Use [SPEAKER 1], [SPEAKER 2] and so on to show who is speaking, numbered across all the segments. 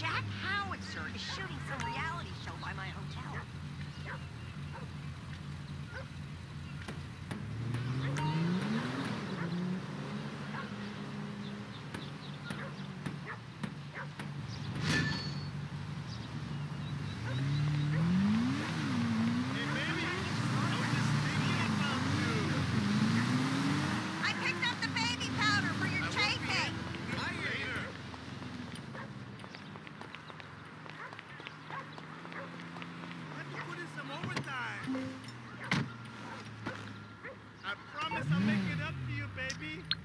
[SPEAKER 1] Jack Howitzer is shooting some reality show by my hotel.
[SPEAKER 2] baby.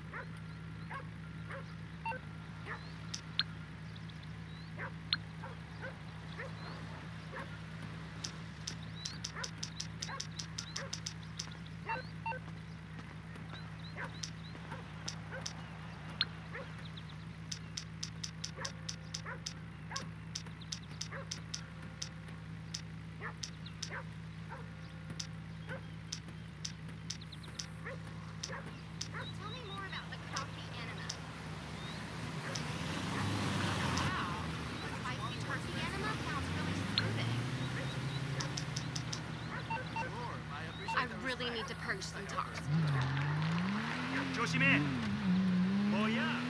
[SPEAKER 3] need to purge some toxins.
[SPEAKER 2] 조심해. 뭐야?